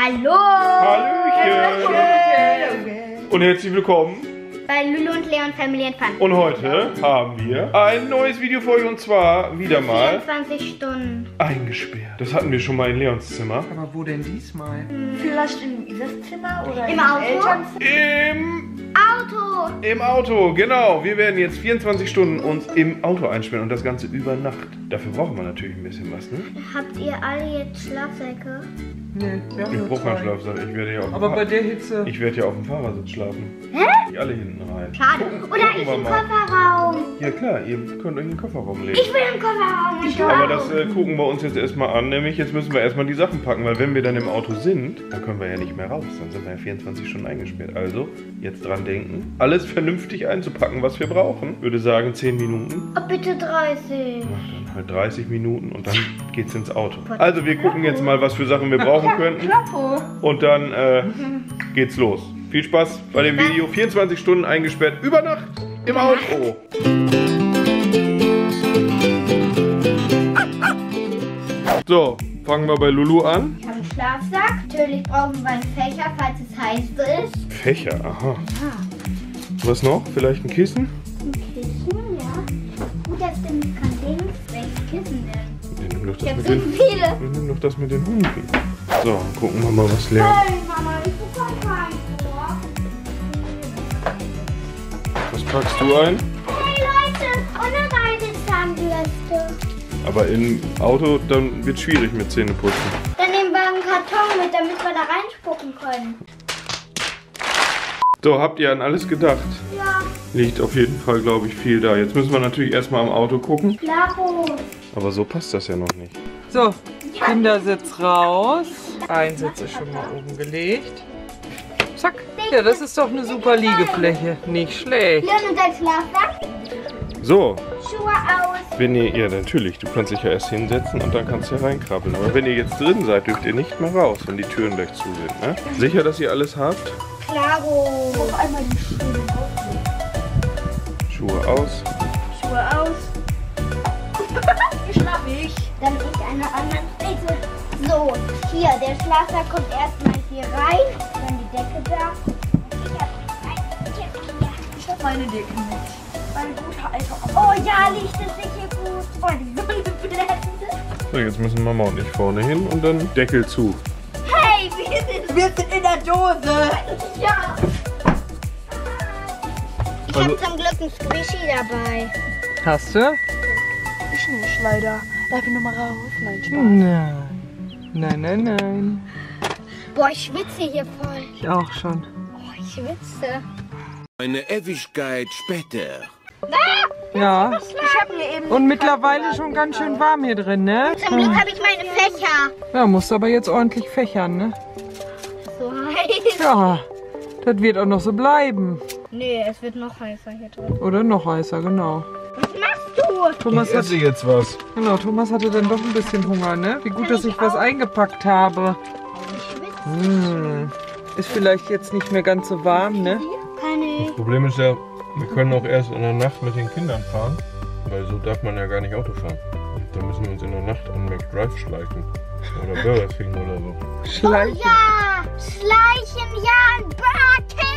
Hallo! Hallöchen! Und herzlich willkommen. Bei Lulu und Leon Family and Fun. Und heute haben wir ein neues Video für euch und zwar wieder mal 24 Stunden. eingesperrt. Das hatten wir schon mal in Leons Zimmer. Aber wo denn diesmal? Vielleicht in Isas Zimmer oder Im Auto? Elternzimmer? Im, Auto! Im Auto, genau. Wir werden jetzt 24 Stunden uns im Auto einsperren und das Ganze über Nacht. Dafür braucht man natürlich ein bisschen was, ne? Habt ihr alle jetzt Schlafsäcke? Nee, wir haben Ich brauche keinen. Schlafsack. Ich werde ja auf dem Aber bei der Hitze. ich werde ja auf dem Fahrersitz schlafen. Hä? Die alle hinten rein. Schade. Gucken- Oder gucken ich wir im mal. Kofferraum. Ja klar, ihr könnt euch in den Kofferraum legen. Ich will im Kofferraum. Ich Aber das äh, gucken wir uns jetzt erstmal an, nämlich jetzt müssen wir erstmal die Sachen packen, weil wenn wir dann im Auto sind, dann können wir ja nicht mehr raus. Dann sind wir ja 24 Stunden eingesperrt. Also jetzt dran denken, alles vernünftig einzupacken, was wir brauchen. Würde sagen 10 Minuten. oh, bitte 30. Dann halt 30 Minuten und dann geht's ins Auto. Also wir gucken jetzt mal, was für Sachen wir brauchen könnten. Und dann äh, geht's los. Viel Spaß bei dem Video. 24 Stunden eingesperrt über Nacht im Auto. So, fangen wir bei Lulu an. Ich habe einen Schlafsack. Natürlich brauchen wir einen Fächer, falls es heiß ist. Fächer, aha. Was noch? Vielleicht ein Kissen? Ein Kissen, ja. Gut, dass du nicht kann Kissen denn? Nehmen doch Ich das habe mit den, viele. wir nehmen doch das mit den Hunden. So, gucken wir mal, was Leon. Hey, Mama, ich bekomme keinen. Was packst du ein? Hey, Leute, und eine Reisezahnbürste. Aber im Auto, dann wird schwierig mit Zähneputzen. Dann nehmen wir einen Karton mit, damit wir da reinspucken können. So, habt ihr an alles gedacht? Ja, Liegt auf jeden Fall, glaube ich, viel da. Jetzt müssen wir natürlich erstmal am Auto gucken. klaro. Aber so passt das ja noch nicht. So, Kindersitz raus. Ein Sitz ist schon mal oben gelegt. Zack. Ja, das ist doch eine super Liegefläche. Nicht schlecht. So, Schuhe aus. wenn ihr, ja natürlich, du kannst dich ja erst hinsetzen und dann kannst du ja reinkrabbeln. Aber wenn ihr jetzt drin seid, dürft ihr nicht mehr raus, wenn die Türen gleich zu sind. Ne? Sicher, dass ihr alles habt? Klaro. Noch einmal die Schuhe. Schuhe aus. Schuhe aus. Dann ich eine andere Seite. So, hier, der Schlafsack kommt erstmal hier rein. Dann die Decke da. Ich habe ein Tipp hier. Ich hab meine Decke mit. Mein guter alter Oh ja, liegt es sich hier gut. Oh, die Sonne blendet. So, jetzt müssen Mama und ich vorne hin und dann Deckel zu. Hey, wir sind... Wir sind in der Dose. Ja. Ich Also- habe zum Glück ein Squishy dabei. Hast du? Ich nicht, leider. Darf ich nochmal raus? Nein, Spaß. Nein. Nein, nein, nein. Boah, ich schwitze hier voll. Ich auch schon. Oh, ich schwitze. Eine Ewigkeit später. Ja. Ich hab mir eben. Und mittlerweile schon ganz schön warm hier drin, ne? Zum Glück habe ich meine Fächer. Ja, musst aber jetzt ordentlich fächern, ne? So heiß. Ja. Das wird auch noch so bleiben. Nee, es wird noch heißer hier drin. Oder noch heißer, genau. Du? Thomas hat, jetzt was. genau, Thomas hatte dann doch ein bisschen Hunger, ne? Wie gut, dass ich was eingepackt habe. Ich schwitze. Hm. Ist vielleicht jetzt nicht mehr ganz so warm, ne? Kann ich. Problem ist ja, wir können auch erst in der Nacht mit den Kindern fahren, weil so darf man ja gar nicht Auto fahren. Da müssen wir uns in der Nacht an McDrive schleichen. Oder Burger King oder so. Schleichen. Ja, schleichen, ja, ein Burger King.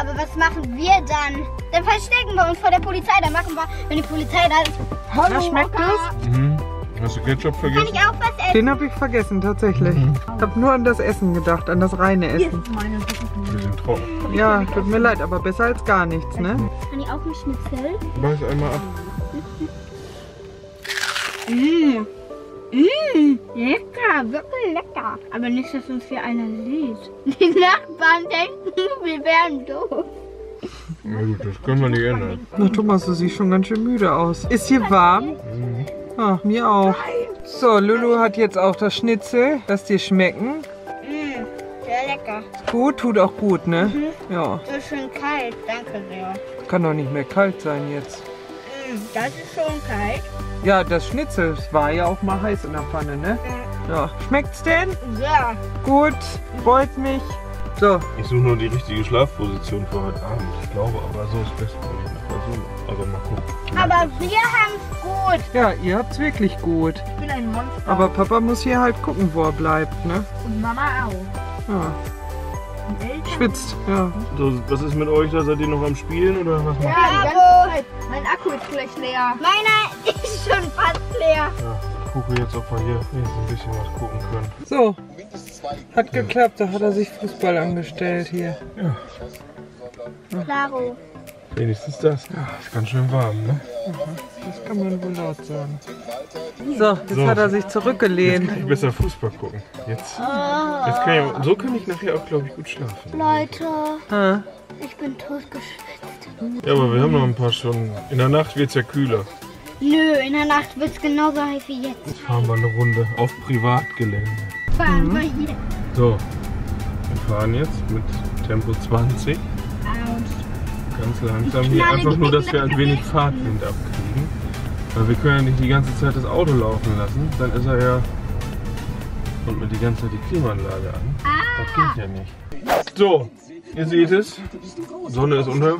Aber was machen wir dann? Dann verstecken wir uns vor der Polizei. Dann machen wir, wenn die Polizei da ist. Hallo, Na, schmeckt es? Mhm. Hast du Ketchup Kann vergessen? ich auch was essen? Den habe ich vergessen, tatsächlich. Ich habe nur an das Essen gedacht, an das reine Essen. Ein bisschen trocken. Ja, tut mir leid, aber besser als gar nichts, ne? Kann ich auch ein Schnitzel? Beiß einmal ab. Mmh. Mmh. Wirklich lecker. Aber nicht, dass uns hier einer sieht. Die Nachbarn denken, wir wären doof. Na gut, das können wir nicht ändern. Na Thomas, du siehst schon ganz schön müde aus. Ist hier warm? Ah, mir auch. So, Lulu hat jetzt auch das Schnitzel. Lass dir schmecken. Mmh. Sehr lecker. Gut, tut auch gut, ne? Ja, So schön kalt. Danke sehr. kann doch nicht mehr kalt sein jetzt. Mmh. Das ist schon kalt. Ja, das Schnitzel war ja auch mal heiß in der Pfanne, ne? Ja. Schmeckt's denn? Ja. Gut, freut mich. So, Ich suche nur die richtige Schlafposition für heute Abend. Ich glaube aber so ist besser, wenn ich nach so. Aber mal gucken. Aber wir haben's gut. ja, ihr habt's wirklich gut. Ich bin ein Monster. Aber Papa muss hier halt gucken, wo er bleibt, ne? Und Mama auch. Ah. Schwitzt, ja. So, was ist mit euch da? Seid ihr noch am Spielen oder was macht Ja, die ganze Zeit. Mein Akku ist gleich leer. Meiner ist schon fast leer. Ja, ich gucke jetzt, ob wir hier wenigstens ein bisschen was gucken können. So, hat geklappt. Da hat er sich Fußball angestellt hier. Klaro. Wenigstens das. Ja, ist ganz schön warm, ne? Das kann man wohl laut sagen. So, jetzt So. hat er sich Jetzt zurückgelehnt. kann ich besser Fußball gucken. Jetzt, jetzt kann ich, so kann ich nachher auch, glaube ich, gut schlafen. Leute, Ah, ich bin totgeschwitzt. Ja, aber wir haben noch ein paar Stunden. In der Nacht wird es ja kühler. Nö, in der Nacht wird es genauso heiß wie jetzt. Jetzt fahren wir eine Runde auf Privatgelände. Fahren wir hier So, wir fahren jetzt mit Tempo 20. aus. Ganz langsam hier. Einfach nur, dass wir ein wenig Fahrtwind abkriegen. Weil wir können ja nicht die ganze Zeit das Auto laufen lassen. Dann ist er ja. Kommt mir die ganze Zeit die Klimaanlage an. Das geht ja nicht. So, ihr seht es. Sonne ist unter,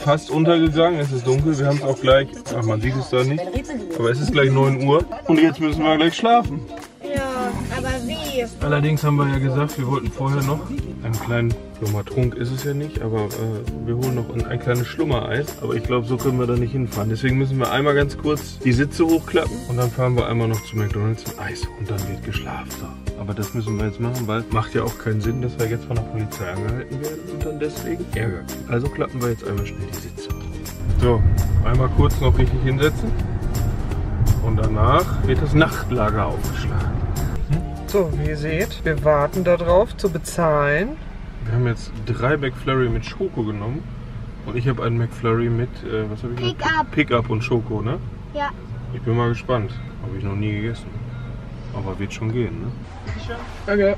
fast untergegangen. Es ist dunkel. Wir haben es auch gleich. Ach, man sieht es da nicht. Aber es ist gleich 9 Uhr. Und jetzt müssen wir gleich schlafen. Ja, aber wie? Allerdings haben wir ja gesagt, wir wollten vorher noch einen kleinen Schlummertrunk ist es ja nicht, aber äh, wir holen noch ein, ein kleines Schlummereis. Aber ich glaube, so können wir da nicht hinfahren. Deswegen müssen wir einmal ganz kurz die Sitze hochklappen und dann fahren wir einmal noch zu McDonalds ein Eis und dann wird geschlafen. So. Aber das müssen wir jetzt machen, weil macht ja auch keinen Sinn, dass wir jetzt von der Polizei angehalten werden und dann deswegen Ärger. Also klappen wir jetzt einmal schnell die Sitze. So, einmal kurz noch richtig hinsetzen und danach wird das Nachtlager aufgeschlagen. so, wie ihr seht, wir warten darauf zu bezahlen. Wir haben jetzt drei McFlurry mit Schoko genommen. Und ich habe einen McFlurry mit, äh, was habe ich noch? Pick-up. Pickup und Schoko, ne? Ja. Ich bin mal gespannt. Habe ich noch nie gegessen. Aber wird schon gehen, ne? Okay.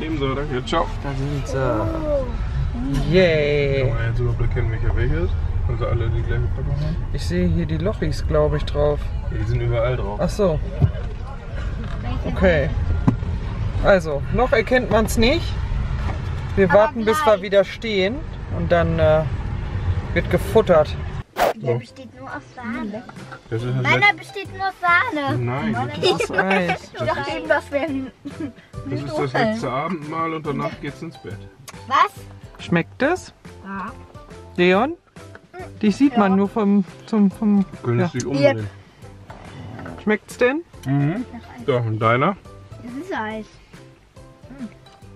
Ebenso, danke. Ciao. Da sind sie. Yay. Kann man jetzt überhaupt erkennen, welcher welcher ist? Also alle die gleiche Packung haben? Ich sehe hier die Lochis, glaube ich, drauf. Ja, die sind überall drauf. Ach so. Okay. Also, noch erkennt man es nicht. Wir Aber warten, bis wir wieder stehen und dann äh, wird gefuttert. Der besteht nur aus Sahne. Ist Meiner besteht nur aus Sahne. Nein, Das Eis. Ich dachte eben, das wäre das ist das letzte Abendmahl und danach geht's ins Bett. Was? Schmeckt es? Ja. Leon? Dich sieht man nur vom, zum, vom. Können Ja. Sich umdrehen. Schmeckt's denn? Mhm. So, und deiner? Das ist Eis.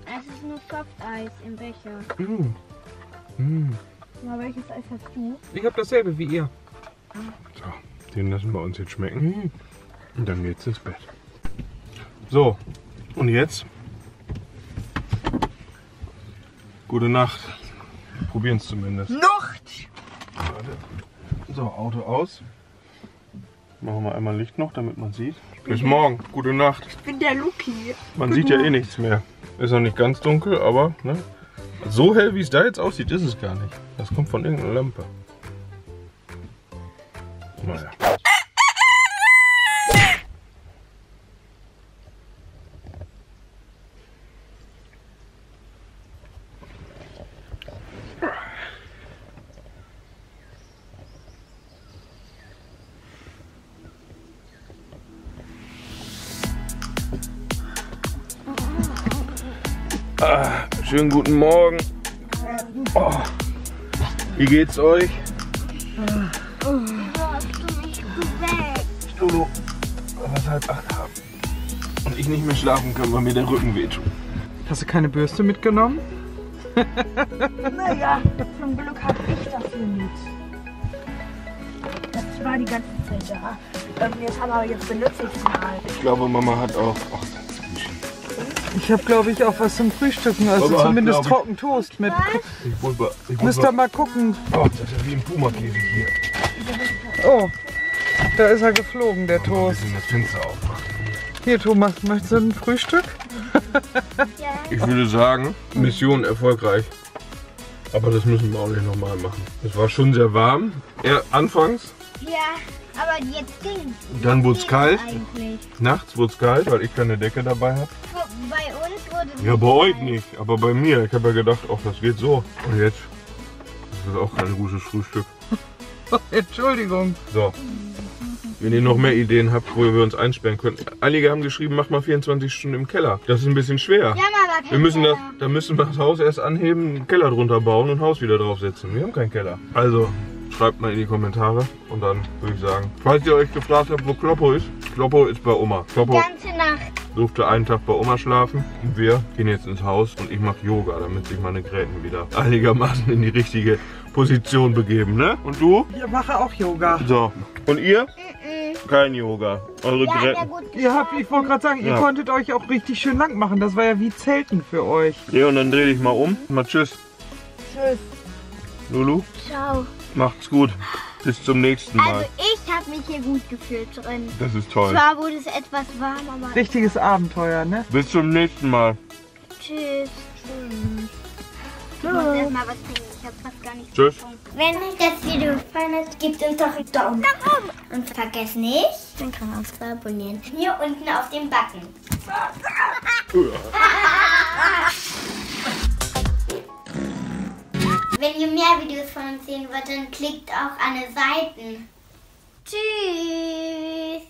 Es ist nur Softeis im Becher. Mhm. Mhm. Na, welches Eis hast du? Ich habe dasselbe wie ihr. So, den lassen wir uns jetzt schmecken. Und dann geht's ins Bett. So, und jetzt? Gute Nacht. Probieren es zumindest. Nacht! So, Auto aus. Machen wir einmal Licht noch, damit man sieht. Bis morgen. Gute Nacht. Ich bin der Luki. Man sieht ja eh nichts mehr. Ist noch nicht ganz dunkel, aber ne? So hell wie es da jetzt aussieht, ist es gar nicht. Das kommt von irgendeiner Lampe. Naja. Ah, schönen guten Morgen. Oh. Wie geht's euch? Hast du mich geweckt? Lulu, was halb acht haben. Und ich nicht mehr schlafen kann, weil mir der Rücken wehtut. Hast du keine Bürste mitgenommen? Naja, zum Glück habe ich dafür mit. Das war die ganze Zeit da. Ähm, jetzt haben wir jetzt benutze ich es mal. Ich glaube, Mama hat auch. Sushi. Ich habe, glaube ich, auch was zum Frühstücken. Also Aber hat, zumindest ich- trocken Toast mit. Ich ich Müsst ihr mal gucken. Oh, das ist ja wie ein Puma-Käfig hier. Oh, da ist er geflogen, der ein Toast. bisschen das Fenster aufmachen. Hier, Thomas, möchtest du ein Frühstück? Ich würde sagen, Mission erfolgreich. Aber das müssen wir auch nicht nochmal machen. Es war schon sehr warm. Ja, anfangs, Ja, aber jetzt ging dann wurde es kalt. eigentlich. Nachts wurde es kalt, weil ich keine Decke dabei habe. Wurde Ja, bei euch nicht, aber bei mir. Ich habe ja gedacht, ach, das geht so. Und jetzt? Das ist auch kein gutes Frühstück. Entschuldigung. So. wenn ihr noch mehr Ideen habt, wo wir uns einsperren können. Einige haben geschrieben, mach mal 24 Stunden im Keller. Das ist ein bisschen schwer. Aber keinen Wir müssen das, da müssen wir das Haus erst anheben, einen Keller drunter bauen und ein Haus wieder draufsetzen. Wir haben keinen Keller. Also, schreibt mal in die Kommentare und dann würde ich sagen, falls ihr euch gefragt habt, wo Kloppo ist, Kloppo ist bei Oma. Kloppo Ganze Nacht. Durfte einen Tag bei Oma schlafen und wir gehen jetzt ins Haus und ich mache Yoga, damit sich meine Gräten wieder einigermaßen in die richtige Position begeben, ne? Und du? Ich mache auch Yoga. So. Und ihr? Kein Yoga. Eure Ja, ja Gräten. Ihr habt, ich wollte gerade sagen, ihr Ja. konntet euch auch richtig schön lang machen. Das war ja wie Zelten für euch. Leon, dann dreh dich mal um. Mal tschüss. Tschüss. Lulu, Ciao. macht's gut. Bis zum nächsten Mal. Also mich hier gut gefühlt drin. Das ist toll. Zwar wurde es etwas warm, aber Richtiges Abenteuer, ne? Bis zum nächsten Mal. tschüss. Ich muss erstmal was trinken. Ich habe fast gar nicht Tschüss. getrunken. Wenn euch das Video gefallen hat, gebt uns doch einen Daumen nach oben. Und vergesst nicht, den Kanal zu abonnieren. Hier unten auf dem Button. Wenn ihr mehr Videos von uns sehen wollt, dann klickt auch an die Seiten. Tschüss.